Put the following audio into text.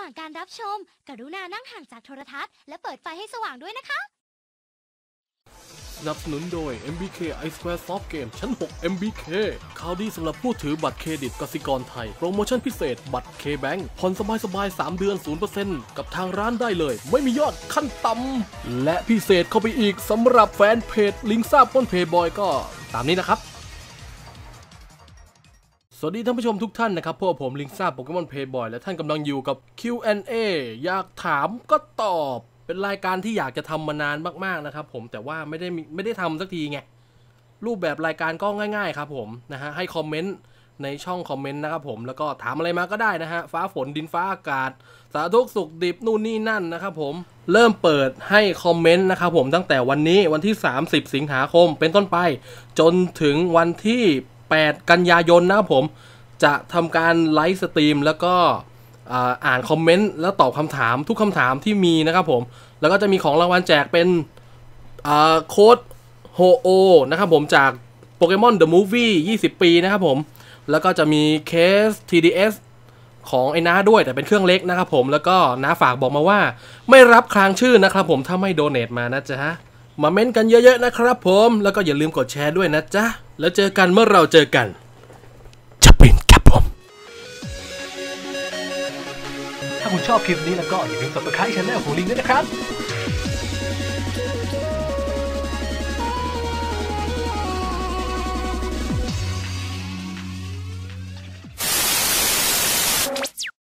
หว่างการรับชม กรุณานั่งห่างจากโทรทัศน์และเปิดไฟให้สว่างด้วยนะคะ สนับสนุนโดย MBK i Square Soft Game ชั้น 6 MBK ข่าวดีสำหรับผู้ถือบัตรเครดิตกสิกรไทย โปรโมชั่นพิเศษ บัตร K-Bank ผ่อนสบายๆ3เดือน 0%กับทางร้านได้เลย ไม่มียอดขั้นต่ำและพิเศษเข้าไปอีกสำหรับแฟนเพจลิงซ่าป้นเพย์บอยก็ตามนี้นะครับ สวัสดีท่านผู้ชมทุกท่านนะครับ พวกผมลิงซ่าโปเกมอนเพย์บอยและท่านกำลังอยู่กับ Q&A อยากถามก็ตอบ เป็นรายการที่อยากจะทำมานานมากๆนะครับผมแต่ว่าไม่ได้ไม่ได้ทำสักทีไง รูปแบบรายการก็ง่ายๆครับผมนะฮะให้คอมเมนต์ในช่องคอมเมนต์นะครับผมแล้วก็ถามอะไรมาก็ได้นะฮะ ฟ้าฝนดินฟ้าอากาศ สาธุสุขดิบนู่นนี่นั่นนะครับผมเริ่มเปิดให้คอมเมนต์นะครับผมตั้งแต่วันนี้วันที่ 30 สิงหาคมเป็นต้นไป จนถึงวันที่ 8 กันยายนนะครับผม จะทำการ livestream แล้วก็อ่าอ่าน comment แล้วตอบคำถามทุกคำถามที่มีนะครับผม แล้วก็จะมีของรางวัลแจกเป็นโค้ดโฮโอนะครับผมจากโปเกมอน The Movie 20 ปีนะครับผม แล้วก็จะมี case 3DS ของไอ้น้าด้วยแต่เป็นเครื่องเล็กนะครับผมแล้วก็น้าฝากบอกมาว่า ไม่รับครางชื่อนะครับผมถ้าไม่โดเน a มานะจ๊ะ มาเม้นกันเยอะๆนะครับผม แล้วก็อย่าลืมกดแชร์ด้วยนะจ๊ะ แล้วเจอกันเมื่อเราเจอกัน จะเป็นครับผม ถ้าคุณชอบคลิปนี้แล้วก็อย่าลืม subscribe channel ของลิงด้วยนะครับ